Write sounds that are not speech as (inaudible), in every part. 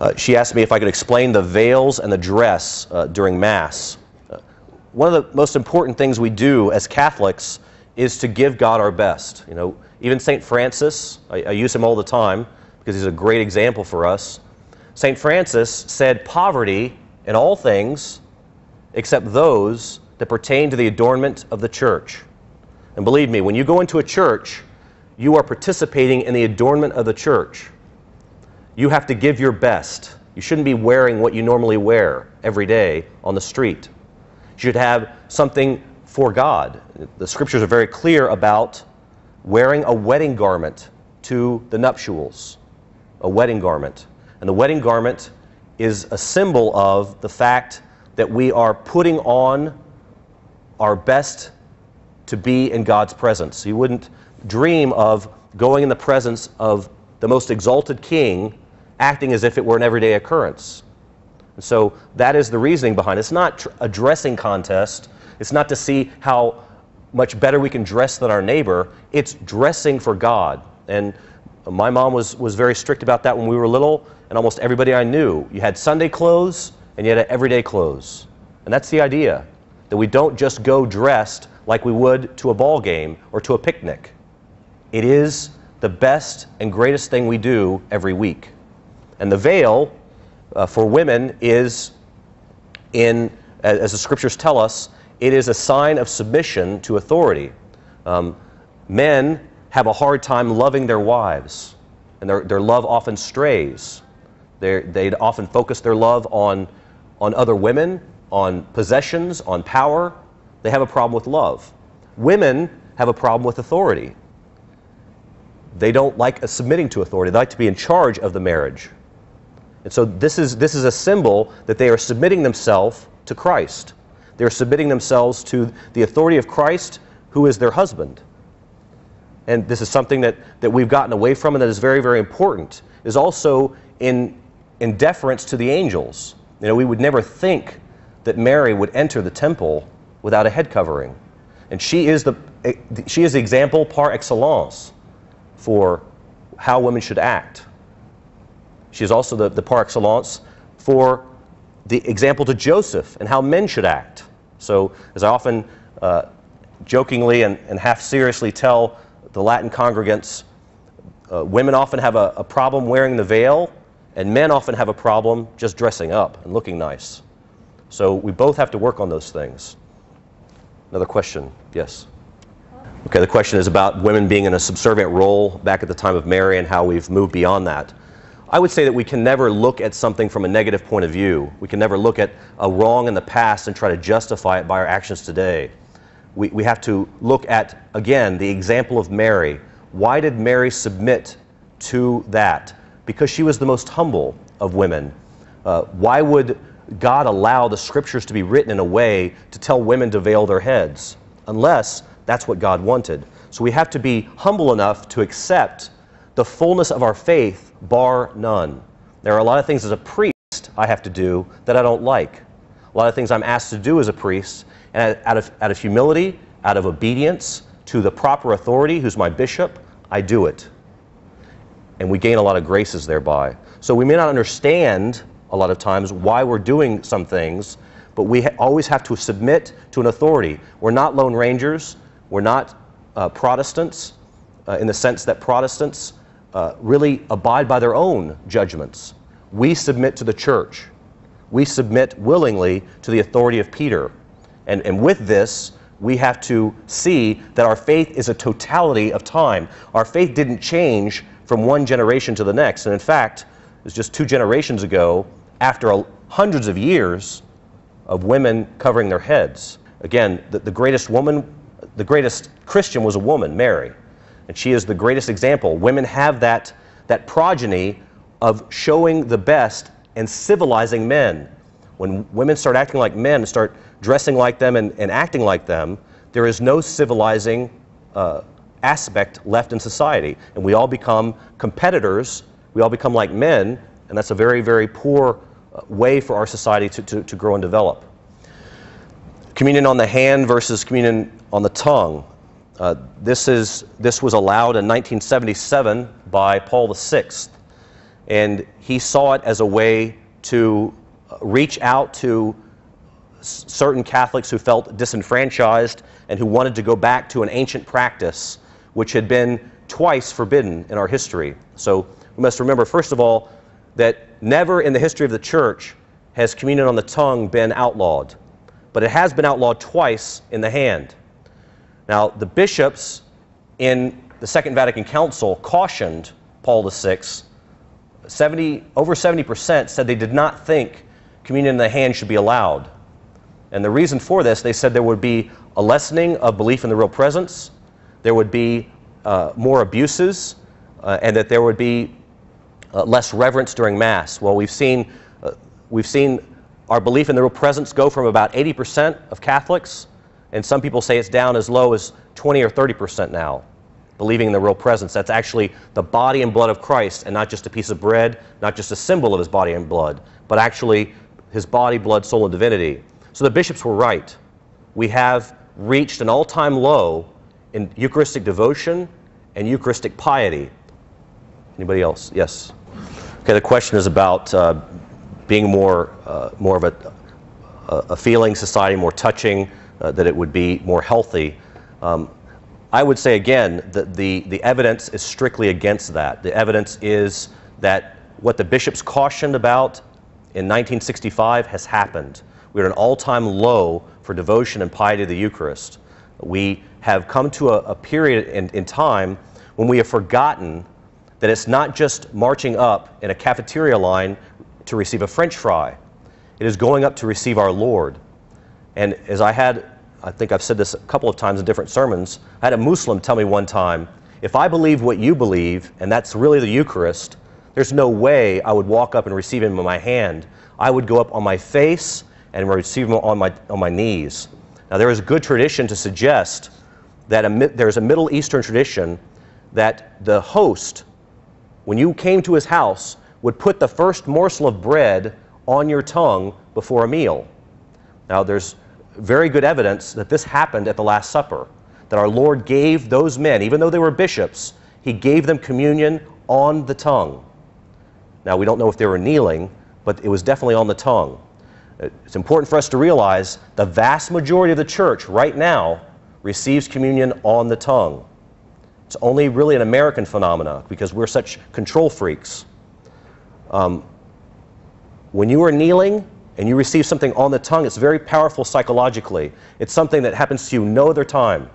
Uh, she asked me if I could explain the veils and the dress uh, during Mass. Uh, one of the most important things we do as Catholics is to give God our best. You know, even St. Francis, I, I use him all the time because he's a great example for us. St. Francis said, Poverty in all things except those that pertain to the adornment of the church. And believe me, when you go into a church, you are participating in the adornment of the church. You have to give your best. You shouldn't be wearing what you normally wear every day on the street. You should have something for God. The scriptures are very clear about wearing a wedding garment to the nuptials, a wedding garment. And the wedding garment is a symbol of the fact that we are putting on our best to be in God's presence. You wouldn't dream of going in the presence of the most exalted king acting as if it were an everyday occurrence. And so that is the reasoning behind it. It's not a dressing contest. It's not to see how much better we can dress than our neighbor. It's dressing for God. And my mom was, was very strict about that when we were little, and almost everybody I knew. You had Sunday clothes and you had everyday clothes. And that's the idea that we don't just go dressed like we would to a ball game or to a picnic. It is the best and greatest thing we do every week. And the veil uh, for women is in, as the scriptures tell us, it is a sign of submission to authority. Um, men have a hard time loving their wives, and their, their love often strays. they they often focus their love on, on other women, on possessions, on power. They have a problem with love. Women have a problem with authority. They don't like submitting to authority. They like to be in charge of the marriage. And so this is, this is a symbol that they are submitting themselves to Christ. They're submitting themselves to the authority of Christ, who is their husband. And this is something that, that we've gotten away from and that is very, very important, is also in, in deference to the angels. You know, we would never think that Mary would enter the temple without a head covering. And she is the, eh, she is the example par excellence for how women should act. She is also the, the par excellence for the example to Joseph and how men should act. So, as I often uh, jokingly and, and half seriously tell the Latin congregants, uh, women often have a, a problem wearing the veil, and men often have a problem just dressing up and looking nice. So, we both have to work on those things. Another question? Yes. Okay, the question is about women being in a subservient role back at the time of Mary and how we've moved beyond that. I would say that we can never look at something from a negative point of view. We can never look at a wrong in the past and try to justify it by our actions today. We, we have to look at, again, the example of Mary. Why did Mary submit to that? Because she was the most humble of women. Uh, why would God allow the scriptures to be written in a way to tell women to veil their heads? Unless that's what God wanted. So we have to be humble enough to accept the fullness of our faith, bar none. There are a lot of things as a priest I have to do that I don't like. A lot of things I'm asked to do as a priest, and out of, out of humility, out of obedience to the proper authority, who's my bishop, I do it. And we gain a lot of graces thereby. So we may not understand a lot of times why we're doing some things, but we ha always have to submit to an authority. We're not Lone Rangers, we're not uh, Protestants uh, in the sense that Protestants uh, really abide by their own judgments. We submit to the church. We submit willingly to the authority of Peter. And, and with this, we have to see that our faith is a totality of time. Our faith didn't change from one generation to the next. And in fact, it was just two generations ago, after a, hundreds of years of women covering their heads. Again, the, the greatest woman, the greatest Christian was a woman, Mary. And she is the greatest example. Women have that, that progeny of showing the best and civilizing men. When women start acting like men and start dressing like them and, and acting like them, there is no civilizing uh, aspect left in society. And we all become competitors, we all become like men, and that's a very, very poor uh, way for our society to, to, to grow and develop. Communion on the hand versus communion on the tongue. Uh, this, is, this was allowed in 1977 by Paul VI. and he saw it as a way to uh, reach out to certain Catholics who felt disenfranchised and who wanted to go back to an ancient practice which had been twice forbidden in our history. So we must remember, first of all, that never in the history of the church has communion on the tongue been outlawed, but it has been outlawed twice in the hand. Now, the bishops in the Second Vatican Council cautioned Paul VI. 70, over 70% said they did not think communion in the hand should be allowed. And the reason for this, they said there would be a lessening of belief in the real presence, there would be uh, more abuses, uh, and that there would be uh, less reverence during Mass. Well, we've seen, uh, we've seen our belief in the real presence go from about 80% of Catholics, and some people say it's down as low as 20 or 30% now, believing in the real presence. That's actually the body and blood of Christ, and not just a piece of bread, not just a symbol of his body and blood, but actually his body, blood, soul, and divinity. So the bishops were right. We have reached an all time low in Eucharistic devotion and Eucharistic piety. Anybody else? Yes. Okay, the question is about uh, being more, uh, more of a, a, feeling society, more touching, uh, that it would be more healthy. Um, I would say again that the, the evidence is strictly against that. The evidence is that what the bishops cautioned about in 1965 has happened. We're at an all time low for devotion and piety to the Eucharist. We have come to a, a period in, in time when we have forgotten that it's not just marching up in a cafeteria line to receive a french fry, it is going up to receive our Lord. And as I had, I think I've said this a couple of times in different sermons, I had a Muslim tell me one time if I believe what you believe, and that's really the Eucharist, there's no way I would walk up and receive him in my hand. I would go up on my face and receive him on my, on my knees. Now, there is a good tradition to suggest that a, there's a Middle Eastern tradition that the host, when you came to his house, would put the first morsel of bread on your tongue before a meal. Now, there's very good evidence that this happened at the Last Supper, that our Lord gave those men, even though they were bishops, he gave them communion on the tongue. Now, we don't know if they were kneeling, but it was definitely on the tongue. It's important for us to realize the vast majority of the church right now receives communion on the tongue. It's only really an American phenomenon because we're such control freaks. Um, when you are kneeling and you receive something on the tongue, it's very powerful psychologically. It's something that happens to you no other time,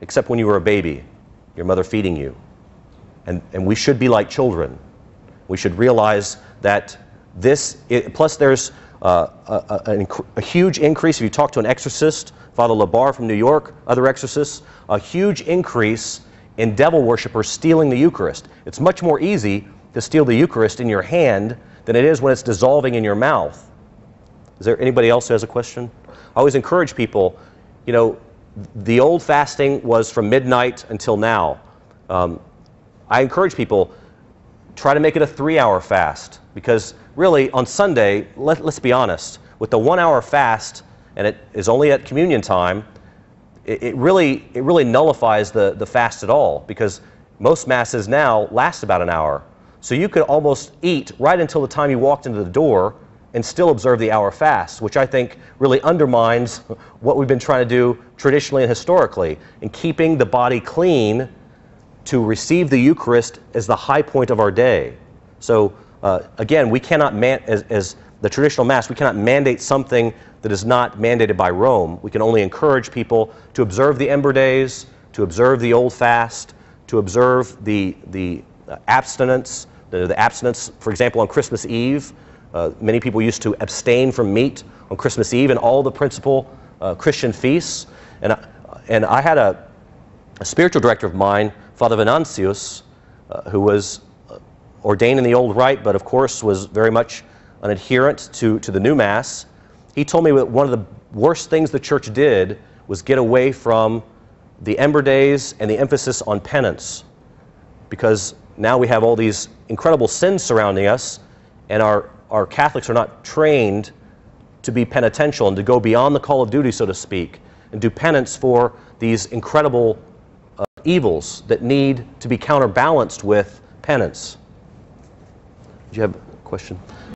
except when you were a baby, your mother feeding you. And, and we should be like children. We should realize that this, it, plus there's uh, a, a, a, huge increase, if you talk to an exorcist, Father LeBar from New York, other exorcists, a huge increase in devil worshippers stealing the Eucharist. It's much more easy to steal the Eucharist in your hand than it is when it's dissolving in your mouth. Is there anybody else who has a question? I always encourage people, you know, the old fasting was from midnight until now. Um, I encourage people, try to make it a three hour fast because really on Sunday, let, us be honest, with the one hour fast and it is only at communion time, it, it, really, it really nullifies the, the fast at all because most masses now last about an hour. So you could almost eat right until the time you walked into the door and still observe the hour fast, which I think really undermines (laughs) what we've been trying to do traditionally and historically in keeping the body clean to receive the Eucharist as the high point of our day. So uh, again, we cannot, man- as, as the traditional Mass, we cannot mandate something that is not mandated by Rome. We can only encourage people to observe the Ember Days, to observe the Old Fast, to observe the, the uh, abstinence, the, the, abstinence, for example, on Christmas Eve. Uh, many people used to abstain from meat on Christmas Eve and all the principal uh, Christian feasts. And, I, and I had a, a spiritual director of mine, Father Venantius, uh, who was ordained in the old rite, but of course was very much an adherent to, to the new Mass. He told me that one of the worst things the church did was get away from the Ember Days and the emphasis on penance. Because now we have all these incredible sins surrounding us, and our, our Catholics are not trained to be penitential and to go beyond the call of duty, so to speak, and do penance for these incredible uh, evils that need to be counterbalanced with penance. Do you have a question?